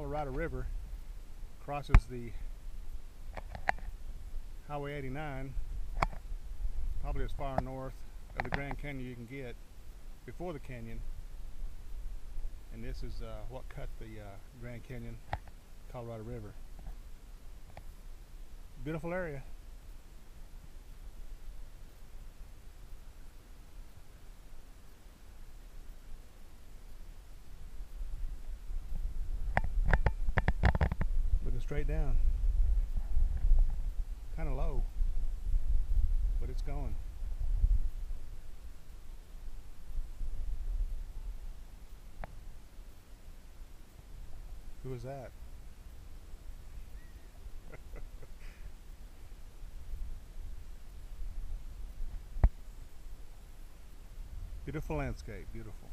Colorado River crosses the Highway 89, probably as far north of the Grand Canyon you can get before the canyon. And this is uh, what cut the uh, Grand Canyon, Colorado River. Beautiful area. Straight down. Kind of low, but it's going. Who is that? Beautiful landscape, beautiful.